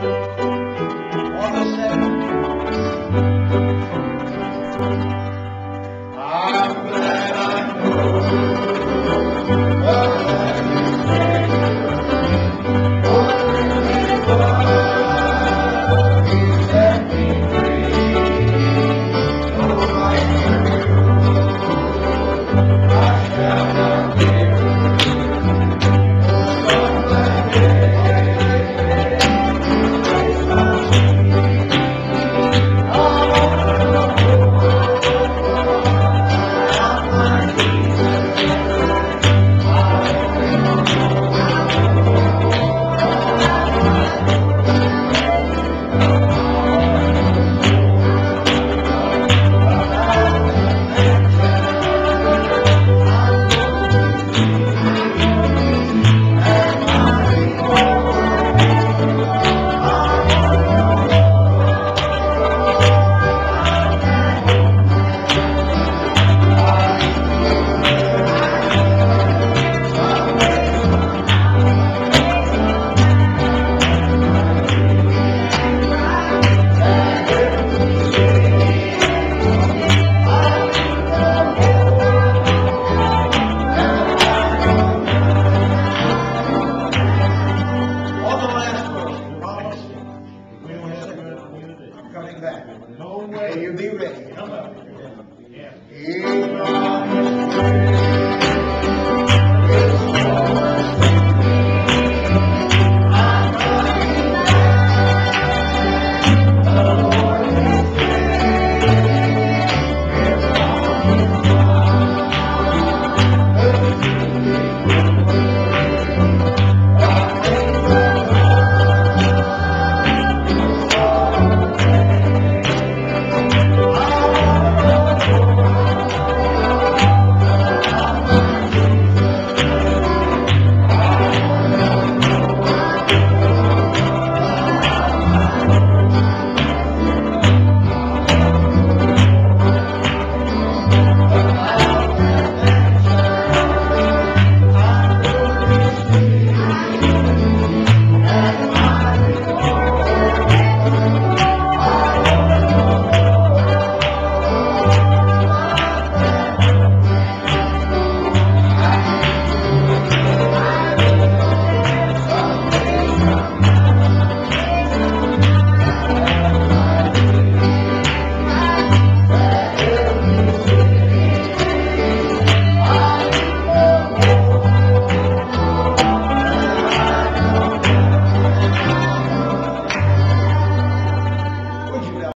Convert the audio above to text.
On back. No way. you be ready. Come on.